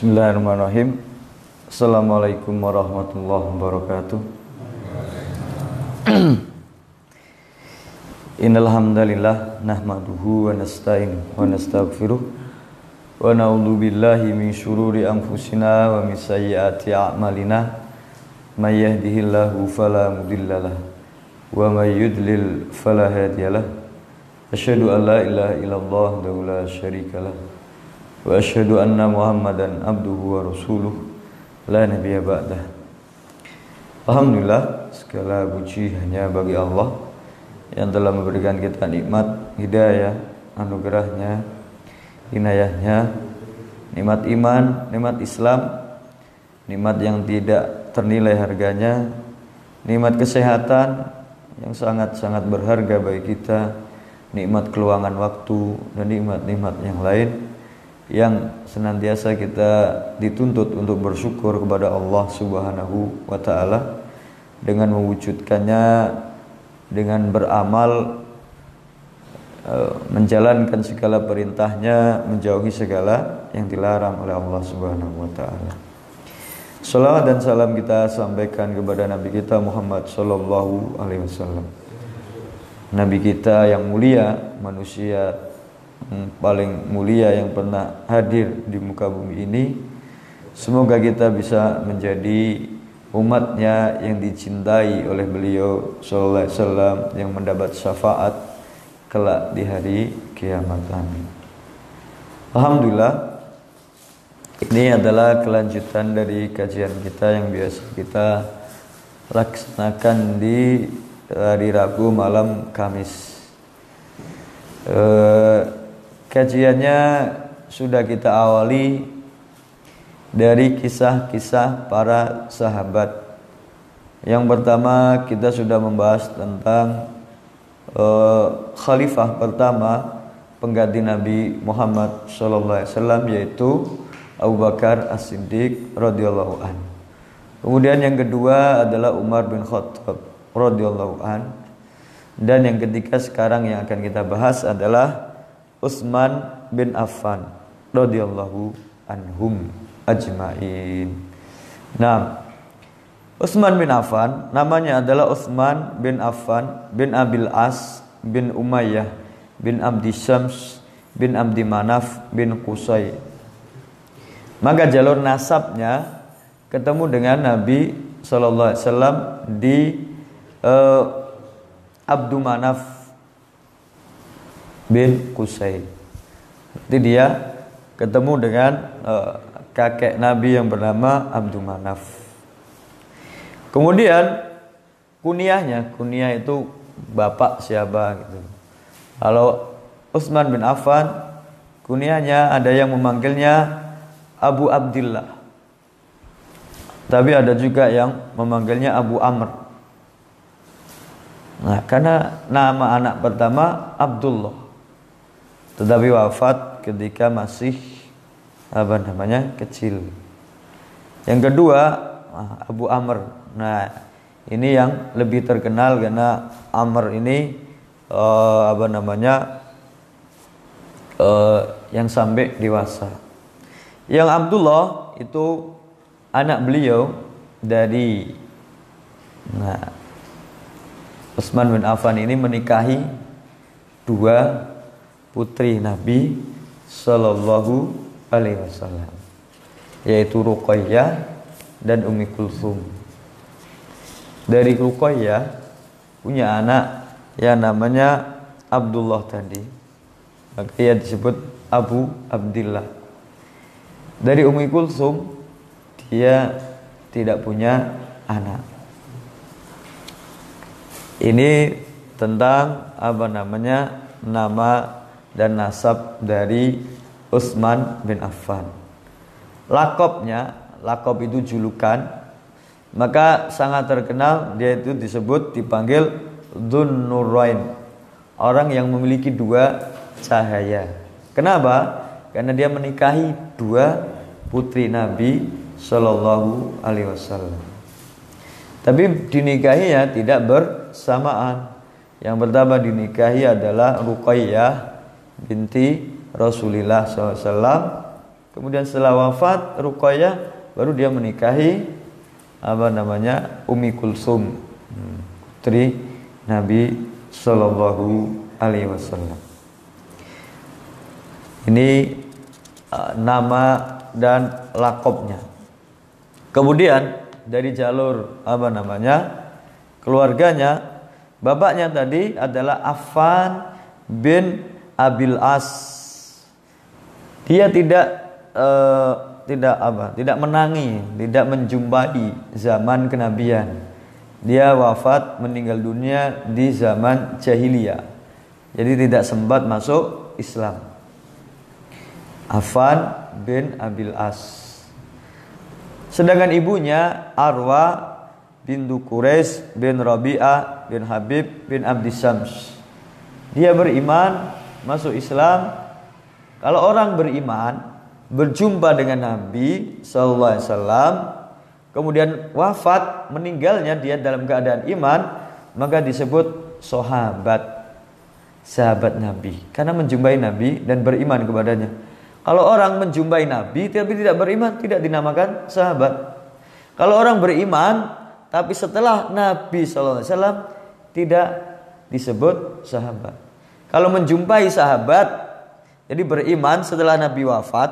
Bismillahirrahmanirrahim. Assalamualaikum warahmatullahi wabarakatuh. Innal hamdalillah nahmaduhu wa nasta'in wa nastaghfiruh wa na'udzu billahi min shururi anfusina wa min sayyiati a'malina may yahdihillahu fala mudhillalah wa may yudlil fala hadiyalah asyhadu an la ilaha illallah wa la syarikalah anna muhammadan abduhu wa rasuluh. La nabiyya ba'dah. Alhamdulillah segala puji hanya bagi Allah yang telah memberikan kita nikmat hidayah, anugerahnya, inayahnya, nikmat iman, nikmat Islam, nikmat yang tidak ternilai harganya, nikmat kesehatan yang sangat-sangat berharga bagi kita, nikmat keluangan waktu dan nikmat-nikmat yang lain yang senantiasa kita dituntut untuk bersyukur kepada Allah Subhanahu wa taala dengan mewujudkannya dengan beramal eh, menjalankan segala perintahnya menjauhi segala yang dilarang oleh Allah Subhanahu wa taala. Salawat dan salam kita sampaikan kepada Nabi kita Muhammad sallallahu alaihi wasallam. Nabi kita yang mulia, manusia paling mulia yang pernah hadir di muka bumi ini. Semoga kita bisa menjadi umatnya yang dicintai oleh beliau sallallahu alaihi wasallam yang mendapat syafaat kelak di hari kiamat amin. Alhamdulillah ini adalah kelanjutan dari kajian kita yang biasa kita laksanakan di hari Rabu malam Kamis. Eh, Kajiannya sudah kita awali dari kisah-kisah para sahabat. Yang pertama kita sudah membahas tentang uh, khalifah pertama pengganti Nabi Muhammad SAW yaitu Abu Bakar As-Siddiq radhiyallahu an. Kemudian yang kedua adalah Umar bin Khattab radhiyallahu an. Dan yang ketiga sekarang yang akan kita bahas adalah Utsman bin Affan radhiyallahu anhum ajmain. Nah, Utsman bin Affan namanya adalah Utsman bin Affan bin Abil As bin Umayyah bin Abdi Syams bin Abdi Manaf bin Qusay. Maka jalur nasabnya ketemu dengan Nabi Shallallahu Alaihi Wasallam di uh, Abdu Manaf bin Qusay. Jadi dia ketemu dengan uh, kakek Nabi yang bernama Abdul Manaf. Kemudian kuniahnya, kuniah itu bapak siapa gitu. Kalau Utsman bin Affan kuniahnya ada yang memanggilnya Abu Abdullah. Tapi ada juga yang memanggilnya Abu Amr. Nah, karena nama anak pertama Abdullah tetapi wafat ketika masih apa namanya kecil. Yang kedua ah, Abu Amr. Nah ini yang lebih terkenal karena Amr ini uh, apa namanya uh, yang sampai dewasa. Yang Abdullah itu anak beliau dari nah Utsman bin Affan ini menikahi dua putri Nabi Sallallahu Alaihi Wasallam yaitu Ruqayyah dan Umi Kulsum. Dari Ruqayyah punya anak yang namanya Abdullah tadi. Maka ia disebut Abu Abdullah. Dari Umi Kulsum dia tidak punya anak. Ini tentang apa namanya nama dan nasab dari Utsman bin Affan. Lakopnya, lakop itu julukan, maka sangat terkenal dia itu disebut dipanggil Dun Nurain, orang yang memiliki dua cahaya. Kenapa? Karena dia menikahi dua putri Nabi Shallallahu Alaihi Wasallam. Tapi dinikahi ya tidak bersamaan. Yang pertama dinikahi adalah Ruqayyah binti Rasulullah SAW kemudian setelah wafat Ruqayyah baru dia menikahi apa namanya Umi Kulsum hmm, putri Nabi Shallallahu Alaihi Wasallam. Ini uh, nama dan lakopnya. Kemudian dari jalur apa namanya keluarganya bapaknya tadi adalah Affan bin Abil As dia tidak uh, tidak apa? Tidak menangi, tidak menjumpai zaman kenabian. Dia wafat meninggal dunia di zaman jahiliyah. Jadi tidak sempat masuk Islam. Afan bin Abil As. Sedangkan ibunya Arwa bintu Quraisy bin Rabi'ah bin Habib bin Abdissams. Dia beriman, masuk Islam kalau orang beriman berjumpa dengan Nabi sallallahu alaihi wasallam kemudian wafat meninggalnya dia dalam keadaan iman maka disebut sahabat sahabat Nabi karena menjumpai Nabi dan beriman kepadanya. Kalau orang menjumpai Nabi tapi tidak beriman tidak dinamakan sahabat. Kalau orang beriman tapi setelah Nabi wasallam tidak disebut sahabat. Kalau menjumpai sahabat jadi beriman setelah Nabi wafat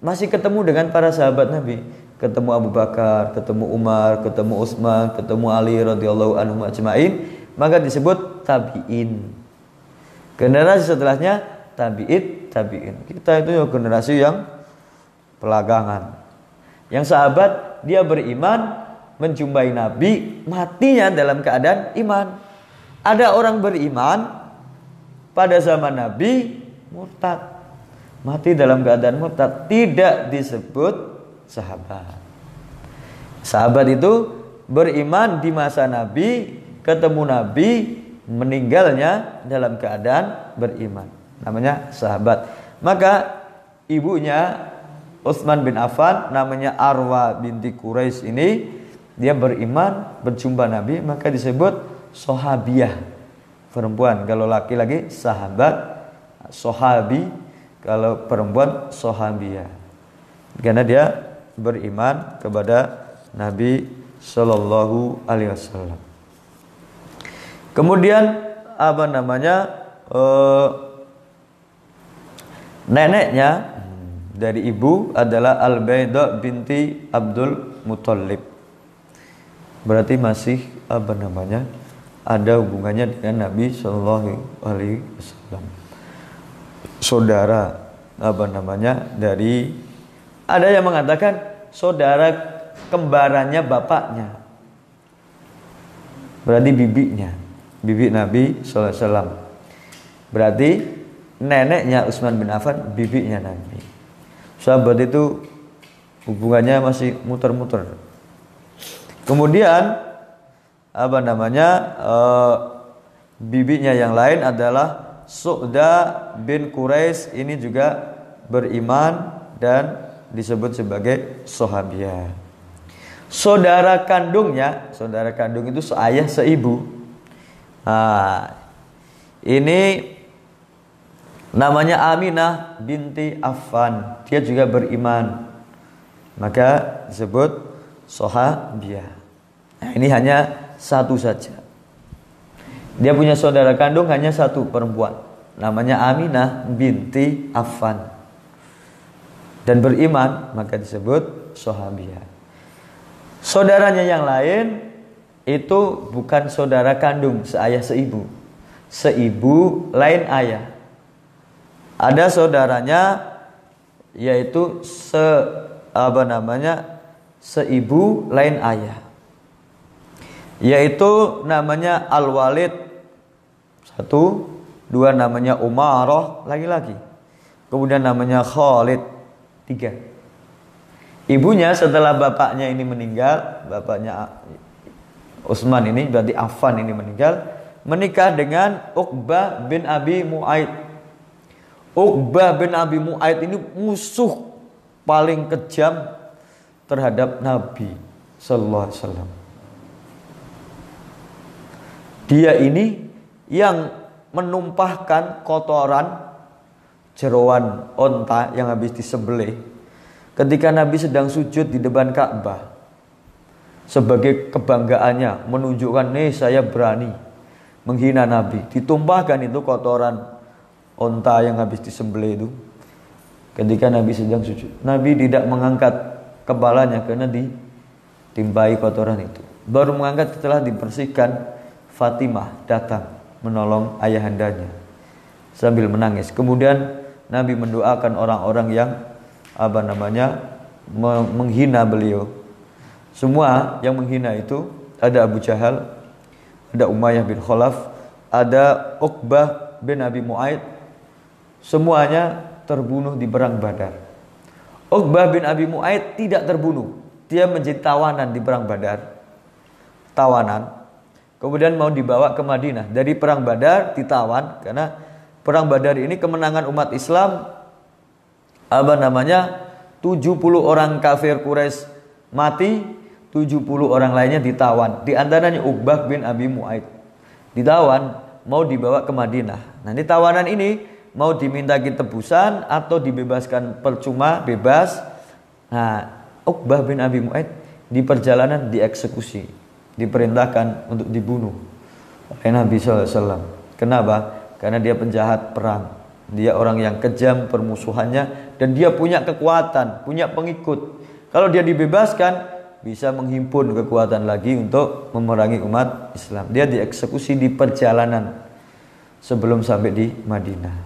masih ketemu dengan para sahabat Nabi. Ketemu Abu Bakar, ketemu Umar, ketemu Utsman, ketemu Ali radhiyallahu anhu ajmain, maka disebut tabi'in. Generasi setelahnya tabi'it, tabi'in. Kita itu generasi yang pelagangan. Yang sahabat dia beriman menjumpai Nabi, matinya dalam keadaan iman. Ada orang beriman pada zaman Nabi, murtad. Mati dalam keadaan murtad tidak disebut sahabat. Sahabat itu beriman di masa Nabi, ketemu Nabi, meninggalnya dalam keadaan beriman. Namanya sahabat. Maka ibunya Utsman bin Affan namanya Arwa binti Quraisy ini dia beriman berjumpa Nabi maka disebut sohabiah perempuan. Kalau laki-laki sahabat sohabi kalau perempuan sohabia karena dia beriman kepada Nabi Shallallahu Alaihi Wasallam. Kemudian apa namanya uh, neneknya dari ibu adalah Al Baida binti Abdul Muthalib. Berarti masih apa namanya ada hubungannya dengan Nabi Shallallahu Alaihi Wasallam. Saudara apa namanya dari ada yang mengatakan saudara kembarannya bapaknya berarti bibinya bibi Nabi SAW berarti neneknya Utsman bin Affan bibinya Nabi. Sahabat itu hubungannya masih muter-muter. Kemudian apa namanya uh, bibinya yang lain adalah Su'da bin Quraisy ini juga beriman dan disebut sebagai sahabiah. Saudara kandungnya, saudara kandung itu seayah seibu. Nah, ini namanya Aminah binti Affan. Dia juga beriman. Maka disebut sahabiah. Nah, ini hanya satu saja. Dia punya saudara kandung hanya satu perempuan. Namanya Aminah binti Affan. Dan beriman maka disebut sahabiah. Saudaranya yang lain itu bukan saudara kandung seayah seibu. Seibu lain ayah. Ada saudaranya yaitu se apa namanya seibu lain ayah yaitu namanya Al-Walid satu, dua namanya Umaroh lagi-lagi. Kemudian namanya Khalid. Tiga. Ibunya setelah bapaknya ini meninggal, bapaknya Utsman ini berarti Affan ini meninggal, menikah dengan Uqbah bin Abi Mu'aid. Uqbah bin Abi Mu'aid ini musuh paling kejam terhadap Nabi sallallahu alaihi wasallam. Dia ini yang menumpahkan kotoran jeroan onta yang habis disembelih ketika Nabi sedang sujud di depan Ka'bah. Sebagai kebanggaannya menunjukkan nih saya berani menghina Nabi. Ditumpahkan itu kotoran onta yang habis disembelih itu ketika Nabi sedang sujud. Nabi tidak mengangkat kepalanya karena ditimpai kotoran itu. Baru mengangkat setelah dibersihkan Fatimah datang menolong ayahandanya sambil menangis. Kemudian Nabi mendoakan orang-orang yang apa namanya menghina beliau. Semua yang menghina itu ada Abu Jahal, ada Umayyah bin Khalaf, ada Uqbah bin Abi Muaid. Semuanya terbunuh di perang Badar. Uqbah bin Abi Muaid tidak terbunuh. Dia menjadi tawanan di perang Badar. Tawanan Kemudian mau dibawa ke Madinah. Dari perang Badar ditawan karena perang Badar ini kemenangan umat Islam apa namanya? 70 orang kafir Quraisy mati, 70 orang lainnya ditawan. Di antaranya Uqbah bin Abi Muaid. Ditawan mau dibawa ke Madinah. Nah, di tawanan ini mau diminta tebusan atau dibebaskan percuma bebas. Nah, Uqbah bin Abi Muaid di perjalanan dieksekusi diperintahkan untuk dibunuh oleh Nabi SAW. Kenapa? Karena dia penjahat perang. Dia orang yang kejam permusuhannya dan dia punya kekuatan, punya pengikut. Kalau dia dibebaskan, bisa menghimpun kekuatan lagi untuk memerangi umat Islam. Dia dieksekusi di perjalanan sebelum sampai di Madinah.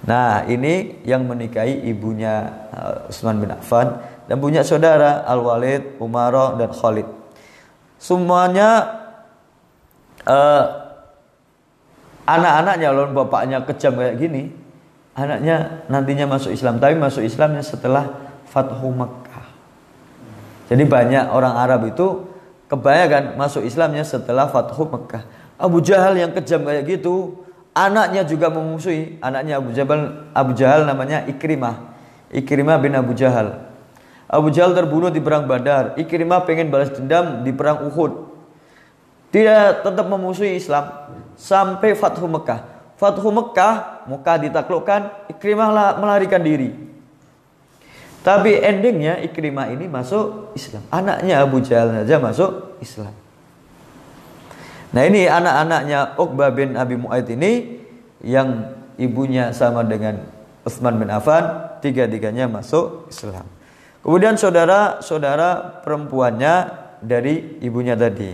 Nah, ini yang menikahi ibunya uh, Utsman bin Affan dan punya saudara Al-Walid, Umar dan Khalid semuanya uh, anak-anaknya lawan bapaknya kejam kayak gini anaknya nantinya masuk Islam. Tapi masuk Islamnya setelah Fathu Makkah. Jadi banyak orang Arab itu kebanyakan masuk Islamnya setelah Fathu Makkah. Abu Jahal yang kejam kayak gitu anaknya juga memusuhi. Anaknya Abu Jahal Abu Jahal namanya Ikrimah. Ikrimah bin Abu Jahal Abu Jahal terbunuh di perang Badar. Ikrimah pengen balas dendam di perang Uhud. Dia tetap memusuhi Islam sampai Fathu Mekah. Fathu Mekah, Mekah ditaklukkan, Ikrimah melarikan diri. Tapi endingnya Ikrimah ini masuk Islam. Anaknya Abu Jahal saja masuk Islam. Nah ini anak-anaknya Uqbah bin Abi Mu'aid ini yang ibunya sama dengan Utsman bin Affan, tiga-tiganya masuk Islam. Kemudian saudara-saudara perempuannya dari ibunya tadi.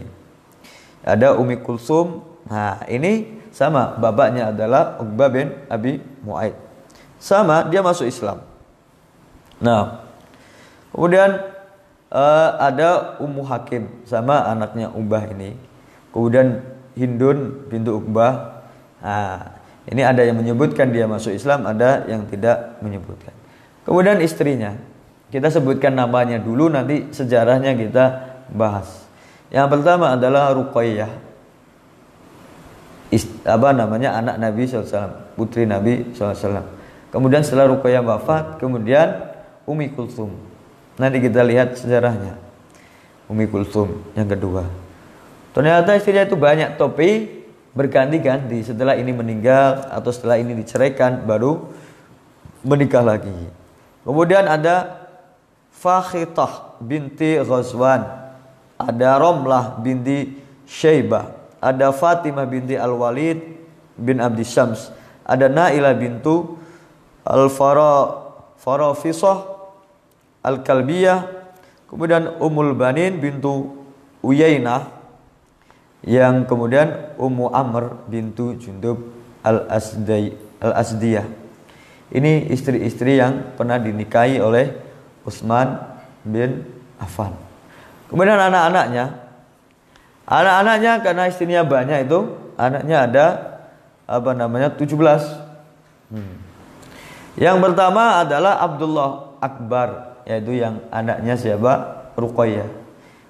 Ada Umi Kulsum. Nah, ini sama bapaknya adalah Uqbah bin Abi Muaid. Sama dia masuk Islam. Nah, kemudian uh, ada Ummu Hakim sama anaknya Ubah ini. Kemudian Hindun pintu Uqbah. Nah, ini ada yang menyebutkan dia masuk Islam, ada yang tidak menyebutkan. Kemudian istrinya, kita sebutkan namanya dulu nanti sejarahnya kita bahas. Yang pertama adalah Ruqayyah. apa namanya anak Nabi SAW, putri Nabi SAW. Kemudian setelah Ruqayyah wafat, kemudian Umi Kulsum. Nanti kita lihat sejarahnya. Umi Kulsum yang kedua. Ternyata istrinya itu banyak topi berganti-ganti setelah ini meninggal atau setelah ini diceraikan baru menikah lagi. Kemudian ada Fakhitah binti Ghazwan, ada Romlah binti Syaibah, ada Fatimah binti Al-Walid bin Abdi Syams, ada Nailah bintu Al-Fara Farafisah Al-Kalbiyah, kemudian Ummul Banin bintu Uyainah. Yang kemudian Ummu Amr bintu Jundub Al-Asdiyah. Ini istri-istri yang pernah dinikahi oleh Utsman bin Affan. Kemudian anak-anaknya, anak-anaknya karena istrinya banyak itu, anaknya ada apa namanya 17. Hmm. Yang pertama adalah Abdullah Akbar, yaitu yang anaknya siapa? Ruqayyah.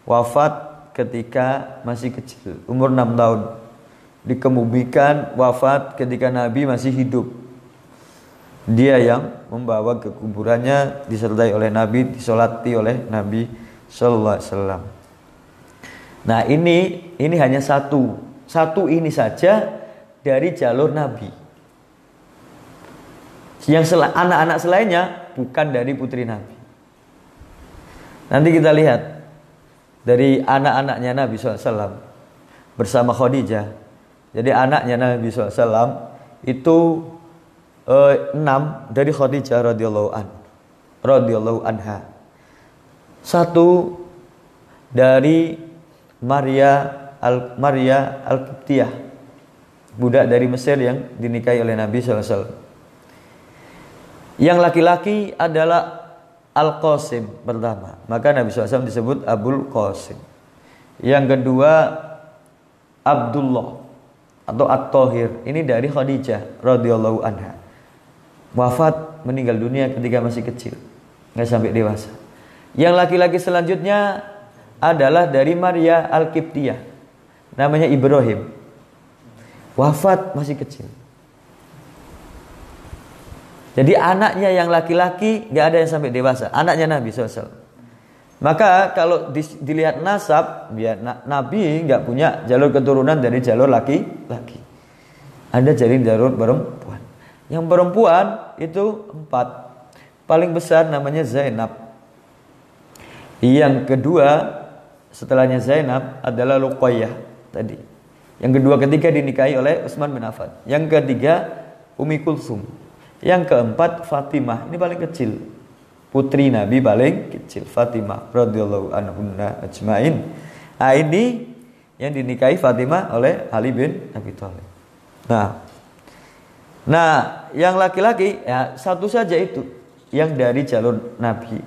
Wafat ketika masih kecil, umur 6 tahun. Dikemubikan wafat ketika Nabi masih hidup. Dia yang membawa ke kuburannya disertai oleh Nabi, disolati oleh Nabi Sallallahu Alaihi Wasallam. Nah ini ini hanya satu, satu ini saja dari jalur Nabi. Yang anak-anak selainnya bukan dari putri Nabi. Nanti kita lihat dari anak-anaknya Nabi SAW bersama Khadijah. Jadi anaknya Nabi SAW itu enam dari Khadijah radhiyallahu an, radhiyallahu anha. Satu dari Maria al Maria al Kiptiah, budak dari Mesir yang dinikahi oleh Nabi SAW. Yang laki-laki adalah Al-Qasim pertama. Maka Nabi SAW disebut Abul Qasim. Yang kedua Abdullah atau At-Tahir. Ini dari Khadijah radhiyallahu anha. Wafat meninggal dunia ketika masih kecil. Nggak sampai dewasa. Yang laki-laki selanjutnya adalah dari Maria Al-Kiptiyah. Namanya Ibrahim. Wafat masih kecil. Jadi anaknya yang laki-laki nggak ada yang sampai dewasa. Anaknya Nabi SAW. Maka kalau dilihat nasab, ya Nabi nggak punya jalur keturunan dari jalur laki-laki. Ada jadi jalur perempuan. Yang perempuan itu empat. Paling besar namanya Zainab. Yang kedua setelahnya Zainab adalah Luqayyah tadi. Yang kedua ketiga dinikahi oleh Utsman bin Affan. Yang ketiga Umi Kulsum. Yang keempat Fatimah, ini paling kecil. Putri Nabi paling kecil Fatimah radhiyallahu anha ajmain. Nah, ini yang dinikahi Fatimah oleh Ali bin Abi Thalib. Nah, nah yang laki-laki ya satu saja itu yang dari jalur Nabi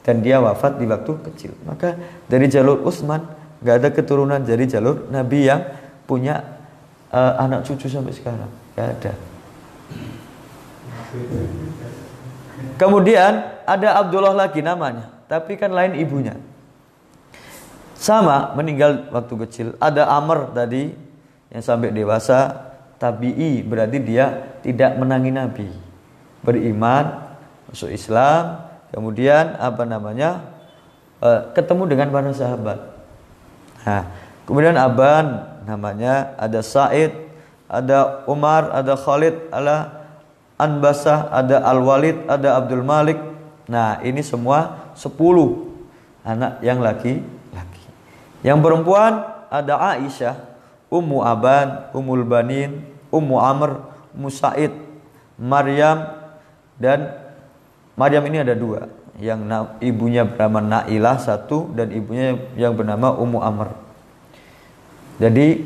dan dia wafat di waktu kecil. Maka dari jalur Utsman nggak ada keturunan dari jalur Nabi yang punya uh, anak cucu sampai sekarang. Gak ada. Kemudian ada Abdullah lagi namanya, tapi kan lain ibunya. Sama meninggal waktu kecil. Ada Amr tadi yang sampai dewasa tabi'i berarti dia tidak menangi Nabi. Beriman, masuk Islam, kemudian apa namanya? Uh, ketemu dengan para sahabat. Nah, kemudian Aban namanya ada Said, ada Umar, ada Khalid, ada Anbasah, ada Al-Walid, ada Abdul Malik. Nah, ini semua 10 anak yang laki-laki. Yang perempuan ada Aisyah, Ummu Aban, Ummul Banin, Ummu Amr, Ummu Said, Maryam dan Maryam ini ada dua. Yang ibunya bernama Nailah satu dan ibunya yang bernama Ummu Amr. Jadi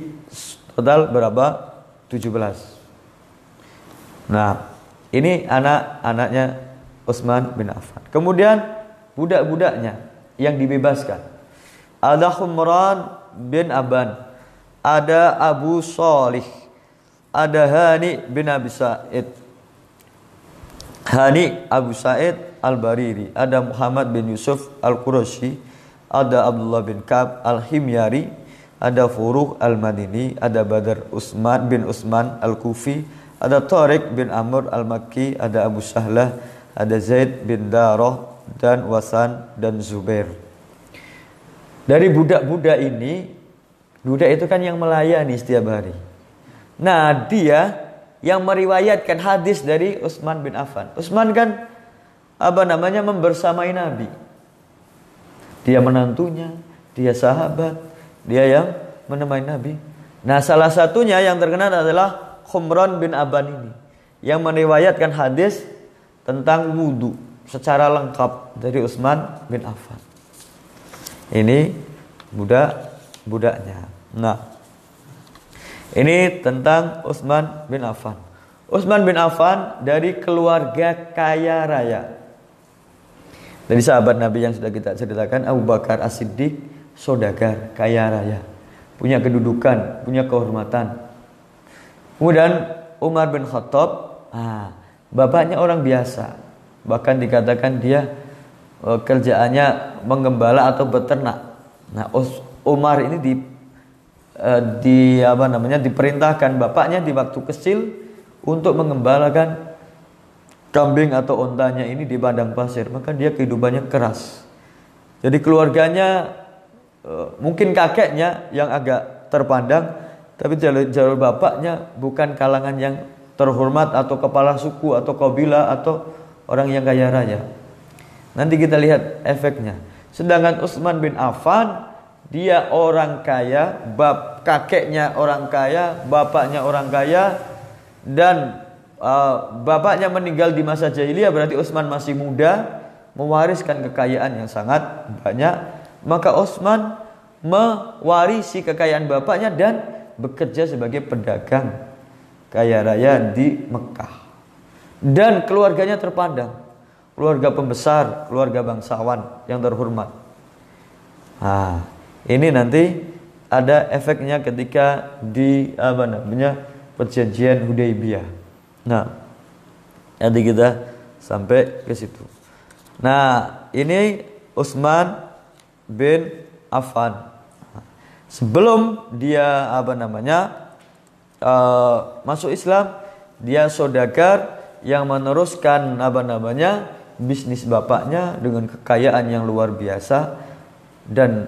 total berapa? 17. Nah, ini anak-anaknya Utsman bin Affan. Kemudian budak-budaknya yang dibebaskan. Ada Humran bin Aban, ada Abu Salih, ada Hani bin Abi Sa'id. Hani Abu Sa'id Al-Bariri, ada Muhammad bin Yusuf Al-Qurashi, ada Abdullah bin Kab Al-Himyari, ada Furuh Al-Madini, ada Badar Usman bin Usman Al-Kufi, ada Tariq bin Amr al-Makki, ada Abu Sahlah, ada Zaid bin Daroh, dan Wasan dan Zubair. Dari budak-budak ini, budak itu kan yang melayani setiap hari. Nah, dia yang meriwayatkan hadis dari Utsman bin Affan. Utsman kan apa namanya membersamai Nabi. Dia menantunya, dia sahabat, dia yang menemani Nabi. Nah, salah satunya yang terkenal adalah Khumran bin Aban ini yang meriwayatkan hadis tentang wudhu secara lengkap dari Utsman bin Affan. Ini budak budaknya. Nah, ini tentang Utsman bin Affan. Utsman bin Affan dari keluarga kaya raya. Dari sahabat Nabi yang sudah kita ceritakan Abu Bakar As-Siddiq sodagar kaya raya. Punya kedudukan, punya kehormatan. Kemudian Umar bin Khattab, ah, bapaknya orang biasa. Bahkan dikatakan dia uh, kerjaannya menggembala atau beternak. Nah, Umar ini di uh, di apa namanya diperintahkan bapaknya di waktu kecil untuk mengembalakan kambing atau ontanya ini di padang pasir. Maka dia kehidupannya keras. Jadi keluarganya uh, mungkin kakeknya yang agak terpandang tapi jalur, jalur bapaknya bukan kalangan yang terhormat atau kepala suku atau kabilah atau orang yang kaya raya. Nanti kita lihat efeknya. Sedangkan Utsman bin Affan dia orang kaya, bab kakeknya orang kaya, bapaknya orang kaya dan uh, bapaknya meninggal di masa jahiliyah berarti Utsman masih muda mewariskan kekayaan yang sangat banyak. Maka Utsman mewarisi kekayaan bapaknya dan bekerja sebagai pedagang kaya raya di Mekah. Dan keluarganya terpandang keluarga pembesar, keluarga bangsawan yang terhormat. Nah, ini nanti ada efeknya ketika di apa namanya perjanjian Hudaybiyah. Nah, nanti kita sampai ke situ. Nah, ini Utsman bin Affan. Sebelum dia apa namanya uh, masuk Islam, dia saudagar yang meneruskan apa namanya bisnis bapaknya dengan kekayaan yang luar biasa dan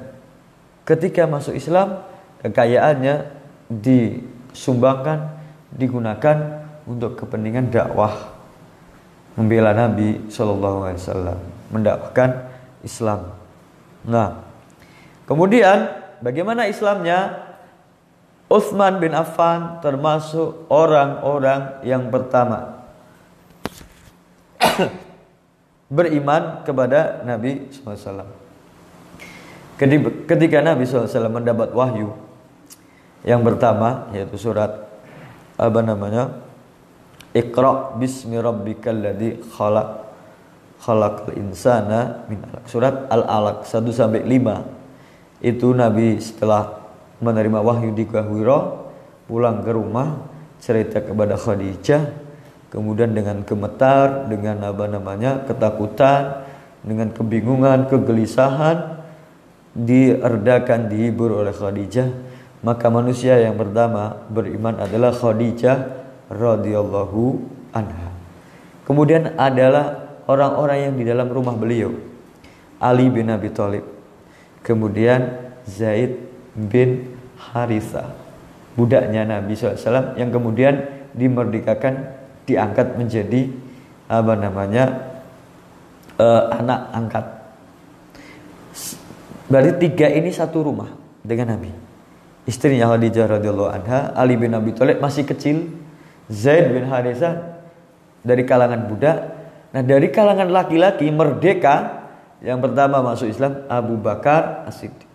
ketika masuk Islam kekayaannya disumbangkan digunakan untuk kepentingan dakwah membela Nabi Shallallahu Alaihi Wasallam mendakwahkan Islam. Nah, kemudian bagaimana Islamnya? Utsman bin Affan termasuk orang-orang yang pertama beriman kepada Nabi SAW. Ketika Nabi SAW mendapat wahyu yang pertama yaitu surat apa namanya Iqra bismi rabbikal ladzi khalaq khalaqal insana min alaq. Surat Al-Alaq 1 sampai 5. Itu Nabi setelah menerima wahyu di Kahwira pulang ke rumah cerita kepada Khadijah kemudian dengan gemetar, dengan apa namanya ketakutan, dengan kebingungan, kegelisahan, dierdakan, dihibur oleh Khadijah. Maka manusia yang pertama beriman adalah Khadijah radhiyallahu anha. Kemudian adalah orang-orang yang di dalam rumah beliau. Ali bin Abi Thalib. Kemudian Zaid bin Haritha. Budaknya Nabi SAW yang kemudian dimerdekakan diangkat menjadi apa namanya uh, anak angkat. Berarti tiga ini satu rumah dengan Nabi. Istrinya Khadijah radhiyallahu anha, Ali bin Abi Thalib masih kecil, Zaid bin Haritha dari kalangan budak. Nah, dari kalangan laki-laki merdeka yang pertama masuk Islam Abu Bakar As-Siddiq.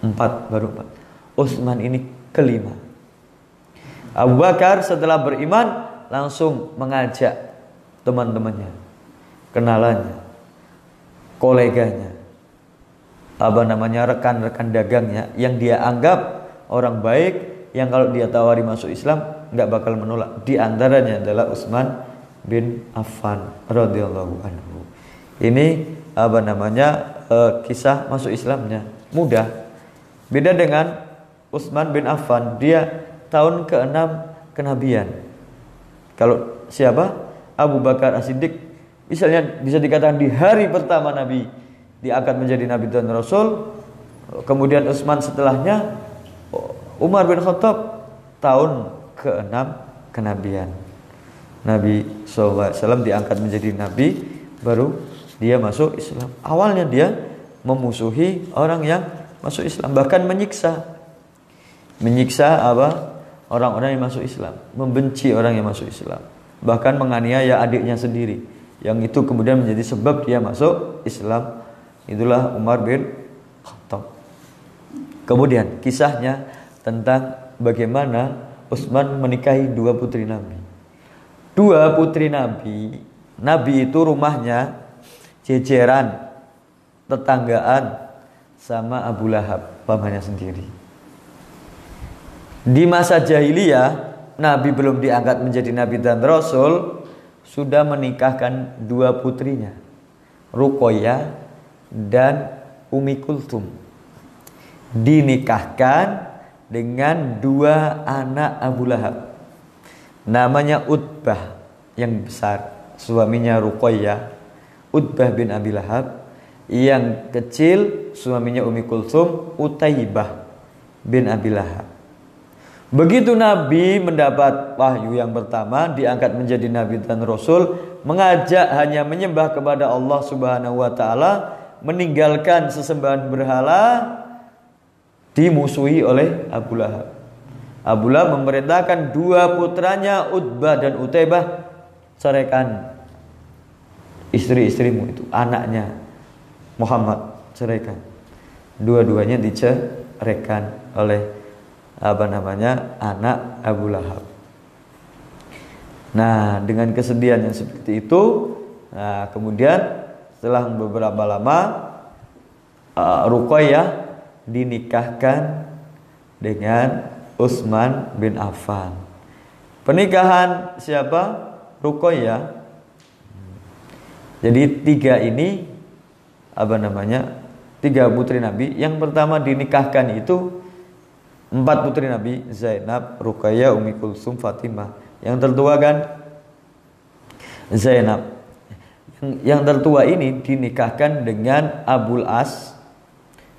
Empat baru empat. Utsman ini kelima. Abu Bakar setelah beriman langsung mengajak teman-temannya, kenalannya, koleganya, apa namanya rekan-rekan dagangnya yang dia anggap orang baik yang kalau dia tawari masuk Islam nggak bakal menolak. Di antaranya adalah Utsman bin Affan radhiyallahu anhu. Ini apa namanya uh, kisah masuk Islamnya mudah. Beda dengan Utsman bin Affan, dia tahun ke-6 kenabian. Kalau siapa? Abu Bakar As-Siddiq misalnya bisa dikatakan di hari pertama Nabi diangkat menjadi Nabi dan Rasul kemudian Utsman setelahnya Umar bin Khattab tahun ke-6 kenabian Nabi SAW diangkat menjadi Nabi baru dia masuk Islam awalnya dia memusuhi orang yang masuk Islam bahkan menyiksa menyiksa apa orang-orang yang masuk Islam, membenci orang yang masuk Islam, bahkan menganiaya adiknya sendiri. Yang itu kemudian menjadi sebab dia masuk Islam. Itulah Umar bin Khattab. Kemudian kisahnya tentang bagaimana Utsman menikahi dua putri Nabi. Dua putri Nabi, Nabi itu rumahnya jejeran, tetanggaan sama Abu Lahab, pamannya sendiri. Di masa jahiliyah, Nabi belum diangkat menjadi nabi dan rasul, sudah menikahkan dua putrinya, Rukoya dan Umi Kultum. Dinikahkan dengan dua anak Abu Lahab. Namanya Utbah yang besar, suaminya Rukoya, Utbah bin Abi Lahab. Yang kecil suaminya Umi Kultum, Utaibah bin Abi Lahab. Begitu Nabi mendapat wahyu yang pertama, diangkat menjadi nabi dan rasul, mengajak hanya menyembah kepada Allah Subhanahu wa taala, meninggalkan sesembahan berhala, dimusuhi oleh Abu Lahab. Abu Lahab memerintahkan dua putranya Utbah dan Utaibah ceraikan istri-istrimu itu, anaknya Muhammad ceraikan. Dua-duanya diceraikan oleh apa namanya anak Abu Lahab. Nah, dengan kesedihan yang seperti itu, nah, kemudian setelah beberapa lama uh, Ruqayyah dinikahkan dengan Utsman bin Affan. Pernikahan siapa? Ruqayyah. Jadi tiga ini apa namanya? Tiga putri Nabi. Yang pertama dinikahkan itu Empat putri Nabi Zainab, Ruqayyah, Umi Kulsum, Fatimah. Yang tertua kan Zainab. Yang, tertua ini dinikahkan dengan Abul As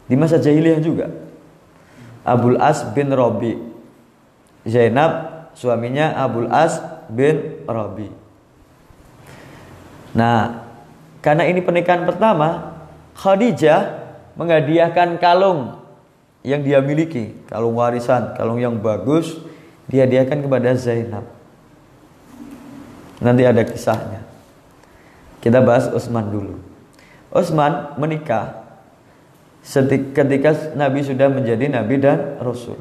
di masa jahiliyah juga. Abul As bin Robi. Zainab suaminya Abul As bin Robi. Nah, karena ini pernikahan pertama, Khadijah menghadiahkan kalung yang dia miliki, kalung warisan, kalung yang bagus, dia diakan kepada Zainab. Nanti ada kisahnya. Kita bahas Utsman dulu. Utsman menikah ketika Nabi sudah menjadi nabi dan rasul.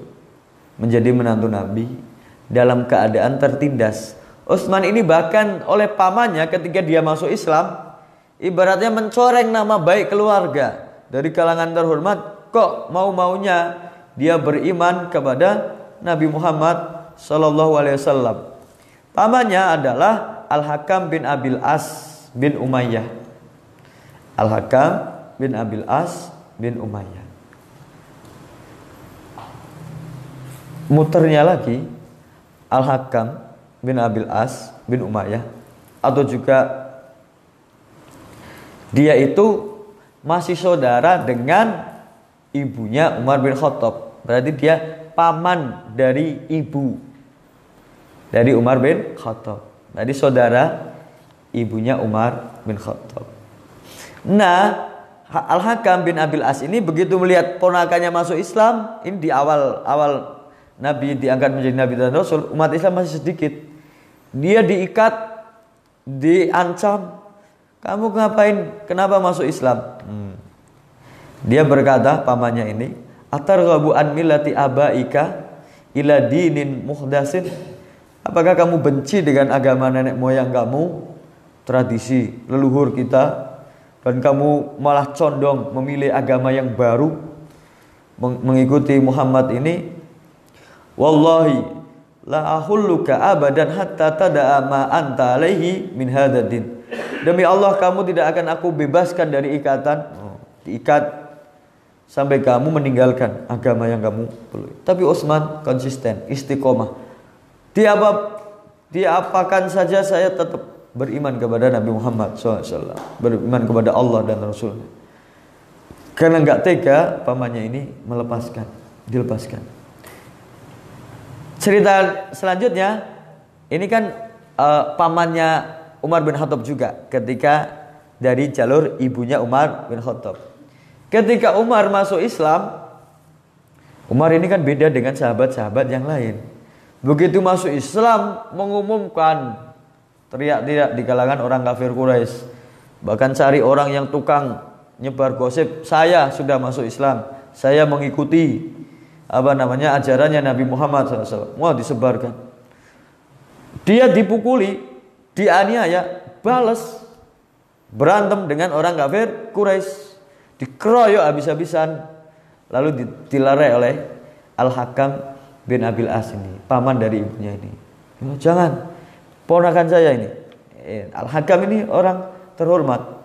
Menjadi menantu Nabi dalam keadaan tertindas. Utsman ini bahkan oleh pamannya ketika dia masuk Islam ibaratnya mencoreng nama baik keluarga dari kalangan terhormat kok mau-maunya dia beriman kepada Nabi Muhammad sallallahu alaihi wasallam. Pamannya adalah Al-Hakam bin Abil As bin Umayyah. Al-Hakam bin Abil As bin Umayyah. Muternya lagi Al-Hakam bin Abil As bin Umayyah atau juga dia itu masih saudara dengan ibunya Umar bin Khattab. Berarti dia paman dari ibu dari Umar bin Khattab. Jadi saudara ibunya Umar bin Khattab. Nah, Al-Hakam bin Abil As ini begitu melihat ponakannya masuk Islam, ini di awal awal Nabi diangkat menjadi Nabi dan Rasul, umat Islam masih sedikit. Dia diikat, diancam, kamu ngapain? Kenapa masuk Islam? Hmm. Dia berkata pamannya ini, "Atarghabu an millati abaika ila dinin muhdasin?" Apakah kamu benci dengan agama nenek moyang kamu, tradisi leluhur kita, dan kamu malah condong memilih agama yang baru mengikuti Muhammad ini? Wallahi la ahulluka abadan hatta tada'a ma anta alaihi min hadadin. Demi Allah kamu tidak akan aku bebaskan dari ikatan, oh, diikat sampai kamu meninggalkan agama yang kamu peluk. Tapi Utsman konsisten, istiqomah. Dia apa dia apakan saja saya tetap beriman kepada Nabi Muhammad SAW, beriman kepada Allah dan Rasulnya. Karena nggak tega pamannya ini melepaskan, dilepaskan. Cerita selanjutnya, ini kan uh, pamannya Umar bin Khattab juga ketika dari jalur ibunya Umar bin Khattab. Ketika Umar masuk Islam, Umar ini kan beda dengan sahabat-sahabat yang lain. Begitu masuk Islam mengumumkan teriak-teriak di kalangan orang kafir Quraisy. Bahkan cari orang yang tukang nyebar gosip, saya sudah masuk Islam, saya mengikuti apa namanya ajarannya Nabi Muhammad SAW. Wah disebarkan. Dia dipukuli, dianiaya, balas berantem dengan orang kafir Quraisy dikeroyok habis-habisan lalu dilarai oleh Al-Hakam bin Abil As ini paman dari ibunya ini jangan ponakan saya ini. Eh, Al-Hakam ini orang terhormat.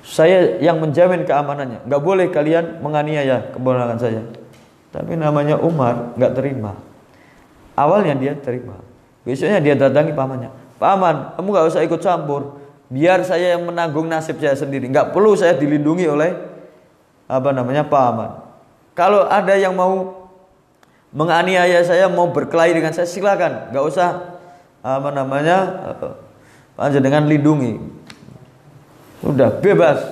Saya yang menjamin keamanannya. Nggak boleh kalian menganiaya keponakan saya. Tapi namanya Umar nggak terima. Awalnya dia terima. Besoknya dia datangi pamannya. Paman kamu nggak usah ikut campur. Biar saya yang menanggung nasib saya sendiri. Nggak perlu saya dilindungi oleh apa namanya paman. Kalau ada yang mau menganiaya saya mau berkelahi dengan saya silakan, nggak usah apa namanya aja dengan lindungi. Udah bebas.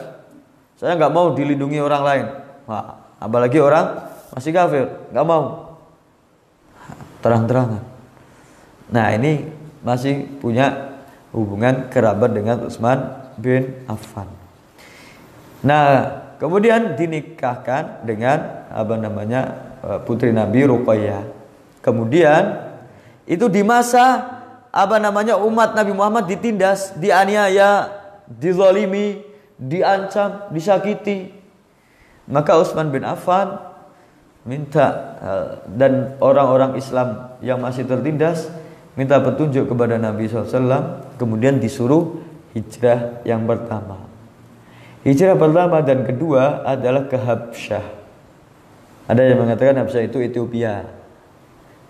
Saya nggak mau dilindungi orang lain. Nah, apalagi orang masih kafir, nggak mau. Terang-terangan. Nah ini masih punya hubungan kerabat dengan Utsman bin Affan. Nah kemudian dinikahkan dengan apa namanya eh, putri Nabi Ruqayyah. Kemudian itu di masa apa namanya umat Nabi Muhammad ditindas, dianiaya, dizalimi, diancam, disakiti. Maka Utsman bin Affan minta eh, dan orang-orang Islam yang masih tertindas minta petunjuk kepada Nabi SAW. Kemudian disuruh hijrah yang pertama. Hijrah pertama dan kedua adalah ke Habsyah. Ada yang mengatakan Habsyah itu Ethiopia.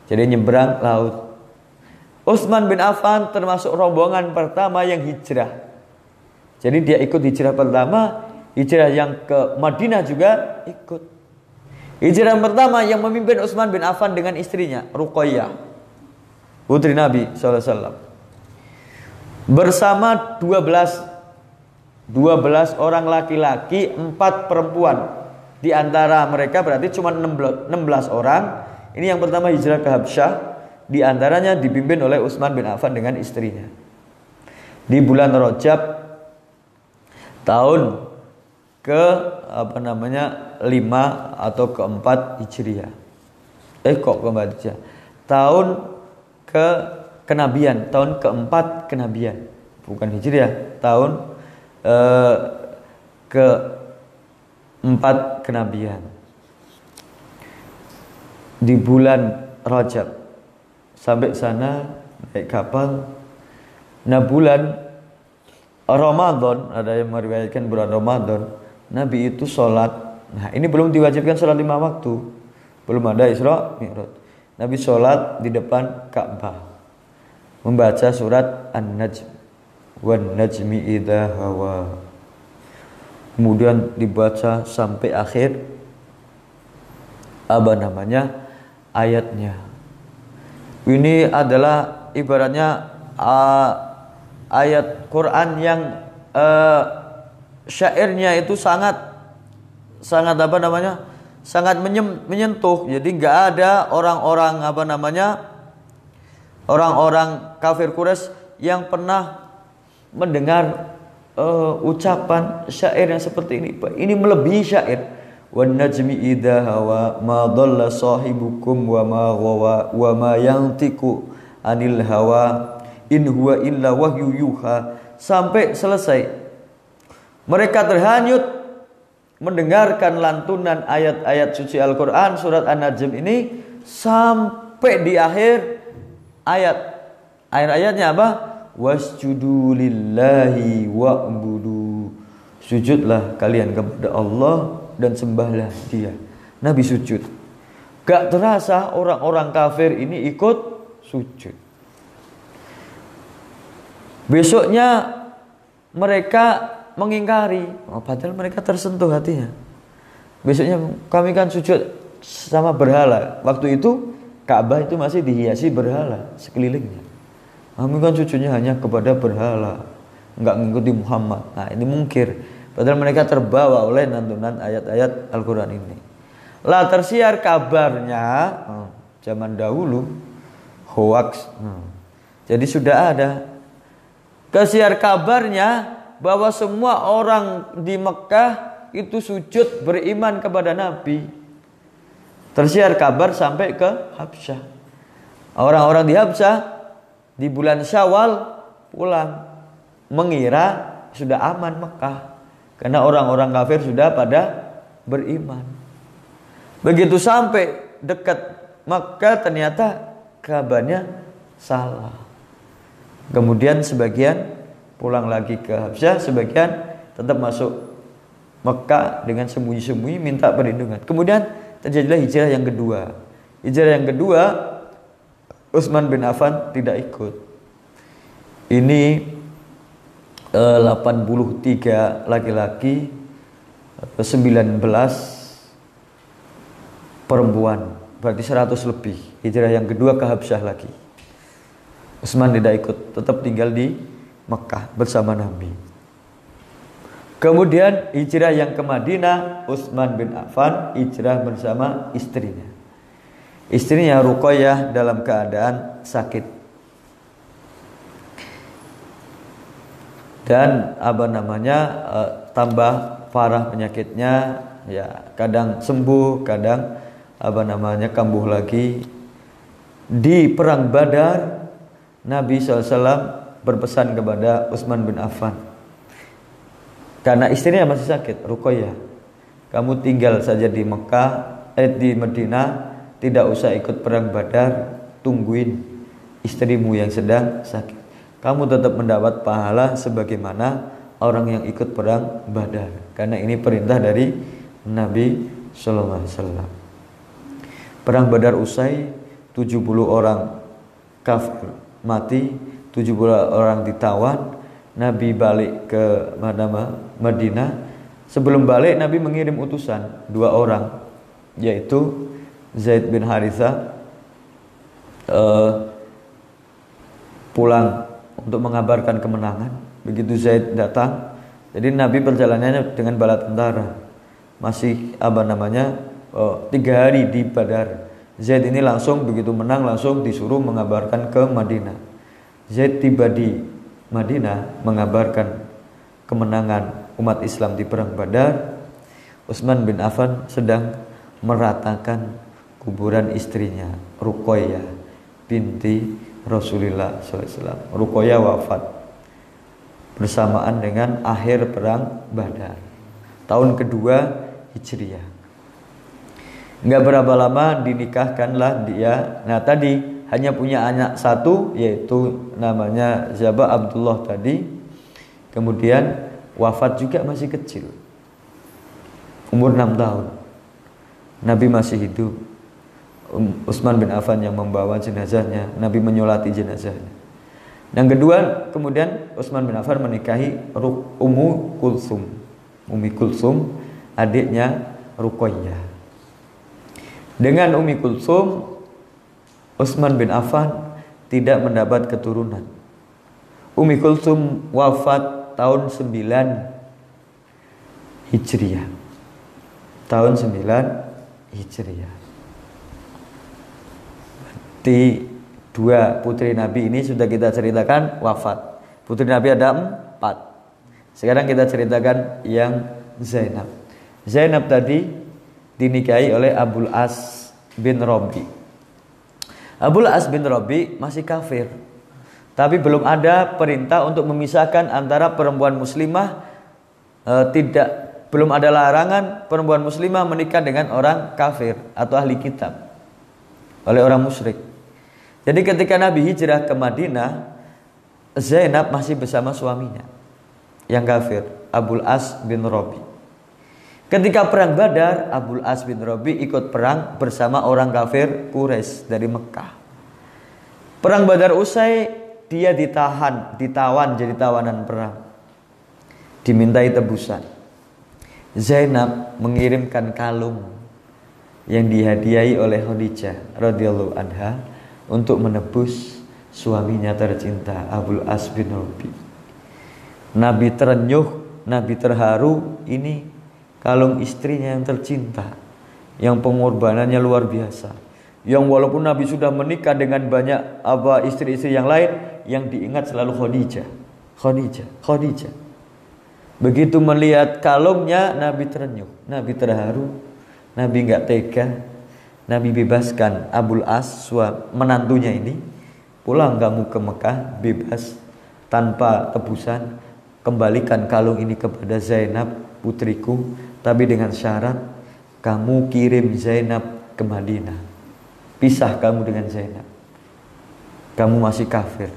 Jadi nyebrang laut. Utsman bin Affan termasuk rombongan pertama yang hijrah. Jadi dia ikut hijrah pertama, hijrah yang ke Madinah juga ikut. Hijrah pertama yang memimpin Utsman bin Affan dengan istrinya Ruqayyah, putri Nabi SAW. Bersama 12 12 orang laki-laki, 4 perempuan. Di antara mereka berarti cuma 16, 16 orang. Ini yang pertama hijrah ke Habsyah. Di antaranya dipimpin oleh Utsman bin Affan dengan istrinya. Di bulan Rajab tahun ke apa namanya lima atau keempat hijriah. Eh kok keempat hijriah? Tahun ke kenabian, tahun keempat kenabian, bukan hijriah, tahun eh, ke empat kenabian. Di bulan Rajab sampai sana naik kapal. Nah bulan Ramadan ada yang meriwayatkan bulan Ramadan Nabi itu sholat. Nah ini belum diwajibkan sholat lima waktu. Belum ada Isra Mi'raj. Nabi sholat di depan Ka'bah. Membaca surat An-Najm. Wan najmi idha hawa. Kemudian dibaca sampai akhir. Apa namanya? Ayatnya ini adalah ibaratnya uh, ayat Quran yang uh, syairnya itu sangat sangat apa namanya sangat menyentuh. Jadi nggak ada orang-orang apa namanya orang-orang kafir Quraisy yang pernah mendengar uh, ucapan syair yang seperti ini. Ini melebihi syair idha hawa ma dhalla sahibukum wa ma wa ma yantiku anil hawa in huwa illa wahyu yuha sampai selesai. Mereka terhanyut mendengarkan lantunan ayat-ayat suci Al-Qur'an surat An-Najm ini sampai di akhir ayat. Ayat-ayatnya apa? Wasjudu lillahi wa'budu. Sujudlah kalian kepada Allah dan sembahlah dia Nabi sujud gak terasa orang-orang kafir ini ikut sujud Besoknya mereka mengingkari, oh, padahal mereka tersentuh hatinya. Besoknya kami kan sujud sama berhala. Waktu itu Ka'bah itu masih dihiasi berhala sekelilingnya. Kami kan sujudnya hanya kepada berhala, nggak mengikuti Muhammad. Nah ini mungkir. Padahal mereka terbawa oleh nantunan ayat-ayat Al-Quran ini. Lah tersiar kabarnya oh, zaman dahulu hoax. Hmm. Jadi sudah ada Kesiar kabarnya bahwa semua orang di Mekah itu sujud beriman kepada Nabi. Tersiar kabar sampai ke Habsyah. Orang-orang di Habsyah di bulan Syawal pulang mengira sudah aman Mekah karena orang-orang kafir sudah pada beriman. Begitu sampai dekat Mekah ternyata kabarnya salah. Kemudian sebagian pulang lagi ke Habsyah, sebagian tetap masuk Mekah dengan sembunyi-sembunyi minta perlindungan. Kemudian terjadilah hijrah yang kedua. Hijrah yang kedua Utsman bin Affan tidak ikut. Ini 83 laki-laki, 19 perempuan. berarti 100 lebih. Hijrah yang kedua ke Habsyah lagi. Utsman tidak ikut, tetap tinggal di Mekah bersama Nabi. Kemudian hijrah yang ke Madinah, Utsman bin Affan hijrah bersama istrinya. Istrinya Ruqayyah dalam keadaan sakit. Dan apa namanya uh, tambah parah penyakitnya, ya kadang sembuh, kadang apa namanya kambuh lagi. Di perang Badar, Nabi SAW berpesan kepada Utsman bin Affan karena istrinya masih sakit, Ruqayyah. Kamu tinggal saja di Mekah, eh di Medina, tidak usah ikut perang Badar, tungguin istrimu yang sedang sakit. Kamu tetap mendapat pahala sebagaimana orang yang ikut perang Badar. Karena ini perintah dari Nabi sallallahu alaihi wasallam. Perang Badar usai 70 orang kafir mati, 70 orang ditawan, Nabi balik ke Madinah. Sebelum balik Nabi mengirim utusan dua orang yaitu Zaid bin Haritha uh, pulang untuk mengabarkan kemenangan. Begitu Zaid datang, jadi Nabi perjalanannya dengan bala tentara. Masih apa namanya uh, tiga hari di Badar. Zaid ini langsung begitu menang langsung disuruh mengabarkan ke Madinah. Zaid tiba di Madinah mengabarkan kemenangan umat Islam di perang Badar. Utsman bin Affan sedang meratakan kuburan istrinya Ruqayyah binti Rasulullah SAW. Ruqayyah wafat bersamaan dengan akhir perang Badar. Tahun kedua Hijriah. Enggak berapa lama dinikahkanlah dia. Nah tadi hanya punya anak satu yaitu namanya Zaba Abdullah tadi. Kemudian wafat juga masih kecil. Umur 6 tahun. Nabi masih hidup. Utsman bin Affan yang membawa jenazahnya. Nabi menyolati jenazahnya. Yang kedua, kemudian Utsman bin Affan menikahi Ummu Kulsum. Umi Kulsum, adiknya Ruqayyah. Dengan Umi Kulsum, Utsman bin Affan tidak mendapat keturunan. Umi Kulsum wafat tahun 9 Hijriah. Tahun 9 Hijriah. Di dua putri Nabi ini sudah kita ceritakan wafat. Putri Nabi ada empat. Sekarang kita ceritakan yang Zainab. Zainab tadi dinikahi oleh Abul As bin Robi. Abul As bin Robi masih kafir. Tapi belum ada perintah untuk memisahkan antara perempuan muslimah e, tidak belum ada larangan perempuan muslimah menikah dengan orang kafir atau ahli kitab oleh orang musyrik. Jadi ketika Nabi hijrah ke Madinah, Zainab masih bersama suaminya yang kafir, Abul As bin Robi. Ketika perang Badar, Abdul As bin Robi ikut perang bersama orang kafir Quraisy dari Mekah. Perang Badar usai, dia ditahan, ditawan jadi tawanan perang. Dimintai tebusan. Zainab mengirimkan kalung yang dihadiahi oleh Khadijah radhiyallahu anha untuk menebus suaminya tercinta Abdul As bin Robi. Nabi terenyuh, Nabi terharu, ini kalung istrinya yang tercinta, yang pengorbanannya luar biasa. Yang walaupun Nabi sudah menikah dengan banyak apa istri-istri yang lain, yang diingat selalu Khadijah. Khadijah, Khadijah. Begitu melihat kalungnya, Nabi terenyuh, Nabi terharu, Nabi nggak tega, Nabi bebaskan Abul As, menantunya ini, pulang kamu ke Mekah bebas tanpa tebusan, kembalikan kalung ini kepada Zainab putriku tapi dengan syarat kamu kirim Zainab ke Madinah. Pisah kamu dengan Zainab. Kamu masih kafir.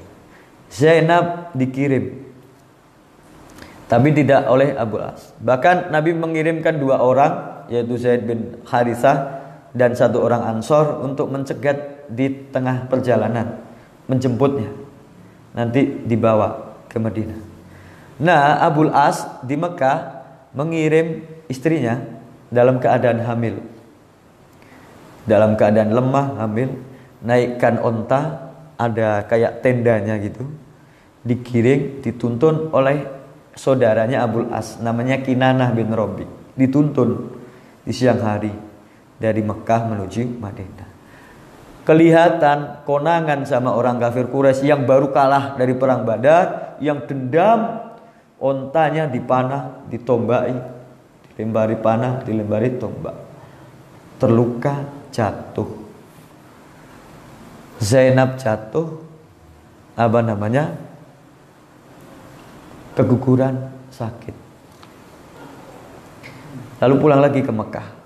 Zainab dikirim. Tapi tidak oleh Abu As. Bahkan Nabi mengirimkan dua orang yaitu Zaid bin Harithah dan satu orang Ansor untuk mencegat di tengah perjalanan menjemputnya. Nanti dibawa ke Madinah. Nah, Abul As di Mekah mengirim istrinya dalam keadaan hamil. dalam keadaan lemah hamil naikkan onta ada kayak tendanya gitu dikiring dituntun oleh saudaranya Abul As namanya Kinanah bin Robi dituntun di siang hari dari Mekah menuju Madinah. Kelihatan konangan sama orang kafir Quraisy yang baru kalah dari perang Badar yang dendam ontanya dipanah ditombaki dilempari panah dilempari tombak. Terluka jatuh. Zainab jatuh. Apa namanya? Keguguran sakit. Lalu pulang lagi ke Mekah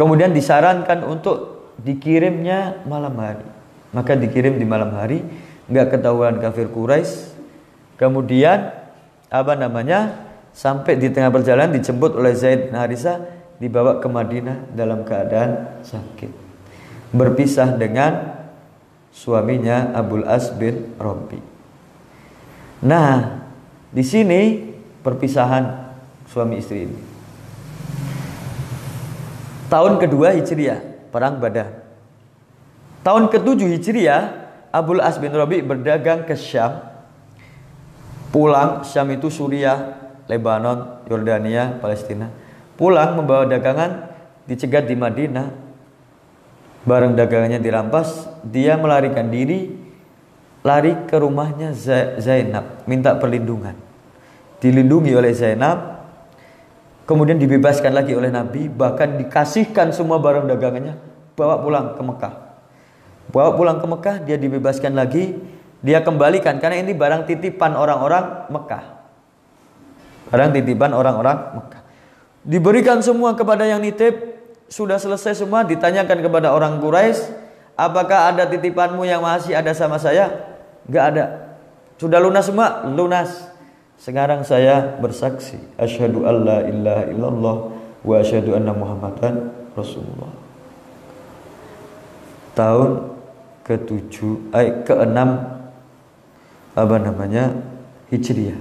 kemudian disarankan untuk dikirimnya malam hari maka dikirim di malam hari nggak ketahuan kafir Quraisy kemudian apa namanya sampai di tengah perjalanan dijemput oleh Zaid bin Harisah dibawa ke Madinah dalam keadaan sakit berpisah dengan suaminya Abul As bin Robi. Nah, di sini perpisahan suami istri ini. Tahun kedua Hijriah, perang Badar. Tahun ketujuh Hijriah, Abul As bin Robi berdagang ke Syam. Pulang, Syam itu Suriah, Lebanon, Yordania, Palestina. Pulang membawa dagangan dicegat di Madinah barang dagangannya dirampas, dia melarikan diri, lari ke rumahnya Zainab, minta perlindungan. Dilindungi oleh Zainab, kemudian dibebaskan lagi oleh Nabi, bahkan dikasihkan semua barang dagangannya, bawa pulang ke Mekah. Bawa pulang ke Mekah, dia dibebaskan lagi, dia kembalikan karena ini barang titipan orang-orang Mekah. Barang titipan orang-orang Mekah. Diberikan semua kepada yang nitip, sudah selesai semua ditanyakan kepada orang Quraisy, apakah ada titipanmu yang masih ada sama saya? Gak ada. Sudah lunas semua? Lunas. Sekarang saya bersaksi, asyhadu alla ilaha illallah wa asyhadu anna Muhammadan Rasulullah. Tahun ke-7 eh ke-6 apa namanya? Hijriah.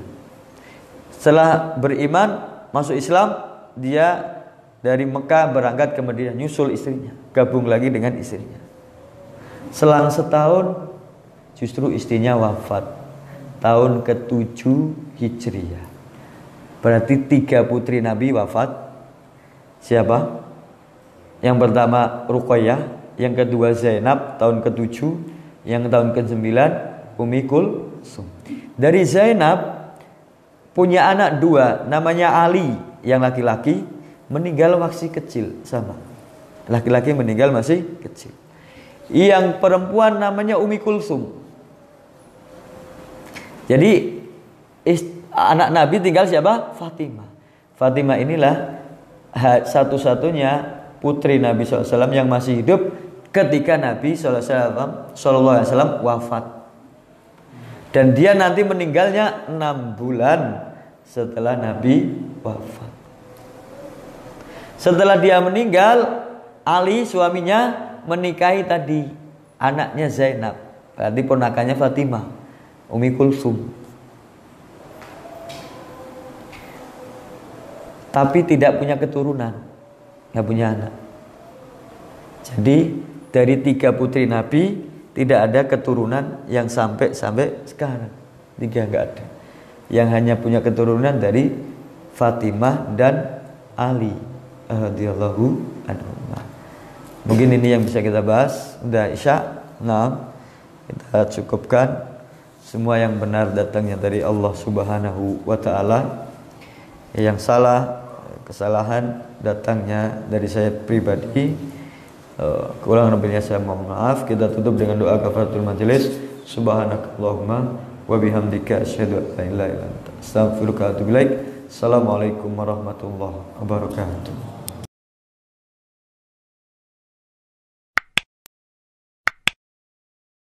Setelah beriman masuk Islam, dia dari Mekah berangkat ke Madinah nyusul istrinya gabung lagi dengan istrinya selang setahun justru istrinya wafat tahun ke-7 Hijriah berarti tiga putri Nabi wafat siapa yang pertama Ruqayyah yang kedua Zainab tahun ke-7 yang tahun ke-9 Umi Kulsum dari Zainab punya anak dua namanya Ali yang laki-laki meninggal masih kecil sama. Laki-laki meninggal masih kecil. Yang perempuan namanya Umi Kulsum. Jadi anak Nabi tinggal siapa? Fatimah. Fatimah inilah satu-satunya putri Nabi SAW yang masih hidup ketika Nabi SAW wafat. Dan dia nanti meninggalnya enam bulan setelah Nabi wafat. Setelah dia meninggal, Ali suaminya menikahi tadi anaknya Zainab. Berarti ponakannya Fatimah, Umi Kulsum. Tapi tidak punya keturunan, nggak punya anak. Jadi dari tiga putri Nabi tidak ada keturunan yang sampai sampai sekarang. Tiga nggak ada. Yang hanya punya keturunan dari Fatimah dan Ali radhiyallahu anhu. Mungkin ini yang bisa kita bahas. Udah Isya. Nah, kita cukupkan semua yang benar datangnya dari Allah Subhanahu wa taala. Yang salah, kesalahan datangnya dari saya pribadi. Uh, kurang lebihnya saya mohon maaf. Kita tutup dengan doa kafaratul majelis. Subhanakallahumma wa bihamdika asyhadu an la ilaha illa anta astaghfiruka wa atubu ilaik. Assalamualaikum warahmatullahi wabarakatuh.